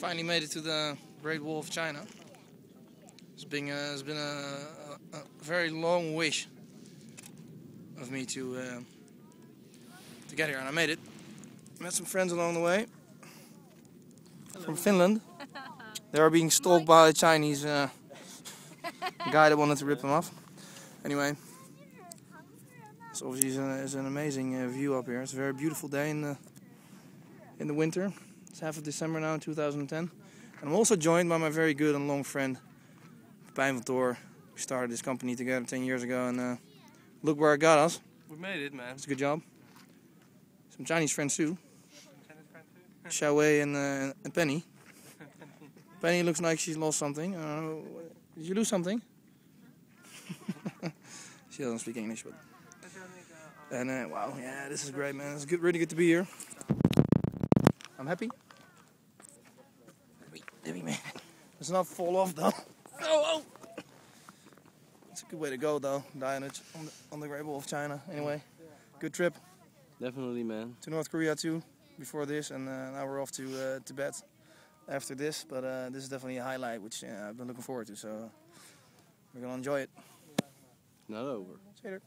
finally made it to the Great Wall of China. It's been a, it's been a, a, a very long wish of me to uh, to get here, and I made it. Met some friends along the way from Finland. They are being stalked by a Chinese uh, guy that wanted to rip them off. Anyway, it's obviously an, it's an amazing uh, view up here. It's a very beautiful day in the in the winter. It's half of December now in 2010. And I'm also joined by my very good and long friend, Pepijn Vanthoor. We started this company together 10 years ago and uh, look where it got us. We made it, man. It's a good job. Some Chinese friends too. Xiao Wei and, uh, and Penny. Penny looks like she's lost something. Uh, did you lose something? she doesn't speak English, but. And uh, wow, yeah, this is great, man. It's good, really good to be here. I'm happy. Happy, happy man. Let's not fall off though. Oh, oh. It's a good way to go though, dying on the, on the Great Wall of China. Anyway, good trip Definitely, man. to North Korea too before this, and uh, now we're off to uh, Tibet after this. But uh, this is definitely a highlight, which uh, I've been looking forward to. So we're gonna enjoy it. Not over. Later.